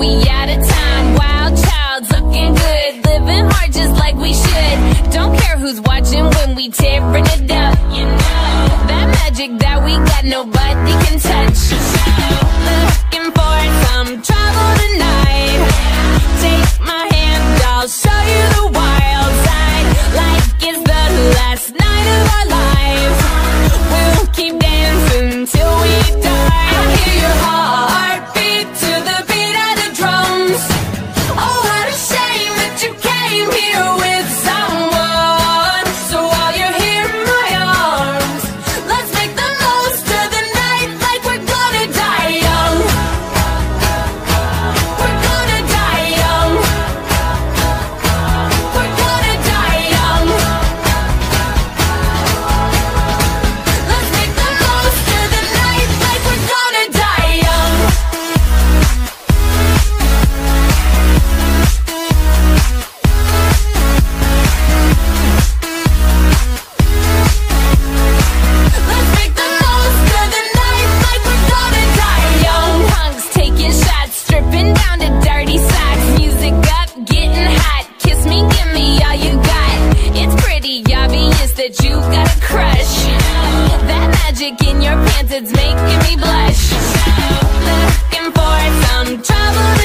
we out of time. Wild child, looking good, living hard just like we should. Don't care who's watching when we tearing it up. You know that magic that we got, nobody can touch. that you got a crush. That magic in your pants, it's making me blush. So Looking for some trouble.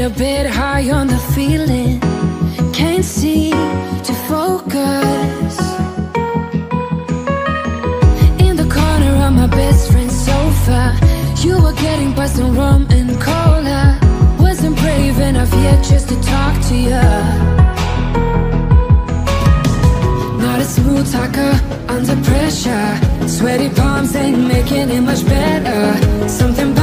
get a bit high on the feeling. Can't seem to focus. In the corner on my best friend's sofa You were getting buzzed on rum and cola. Wasn't brave enough yet just to talk to you. Not a smooth talker under pressure. Sweaty palms ain't making it much better. Something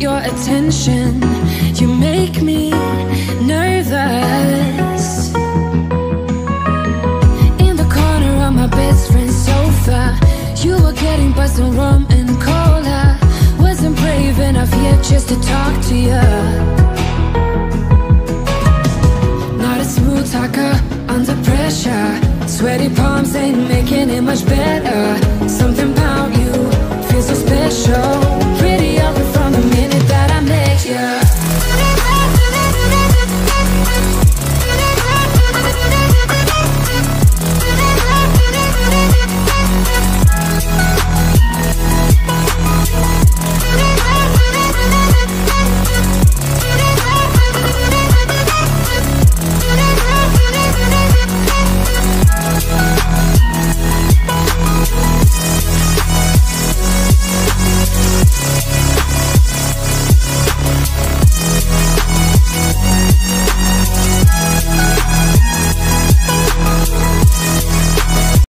your attention. You make me nervous. In the corner of my best friend's sofa, you were getting by some rum and cola. Wasn't brave enough yet just to talk to you. Not a smooth talker under pressure. Sweaty palms ain't making it much better.